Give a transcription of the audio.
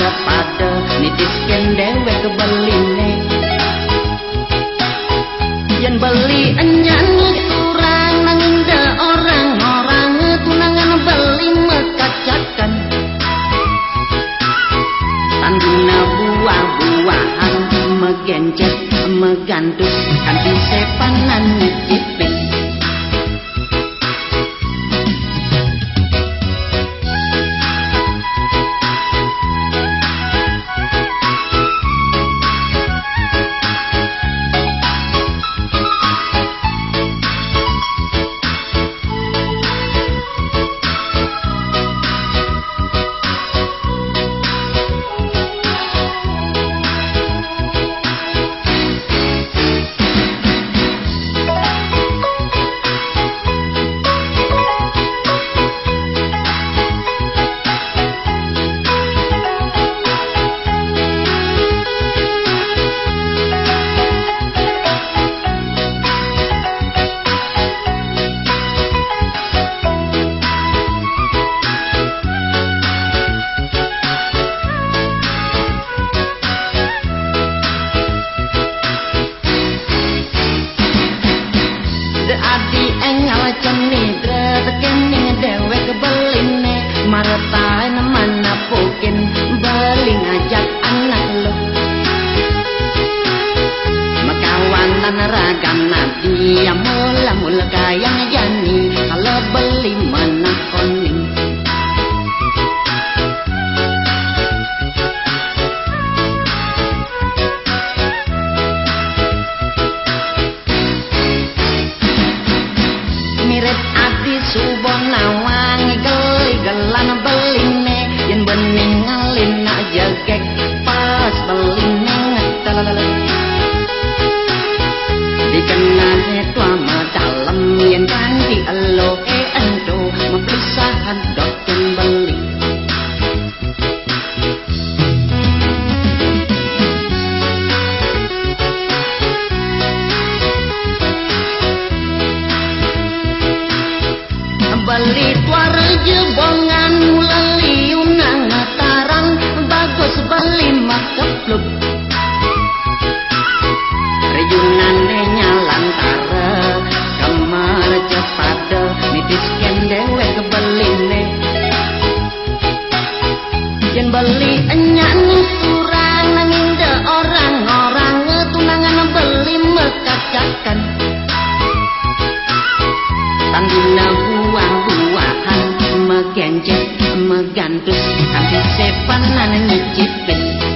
kepada nitiskan dewe kebeline yang beli enyan kurang nangde orang-orang tunangan beli mekacakan tanduna buah-buahan megencet kan di sepanan nitipin. mi. magantus ambise panane nyicipin.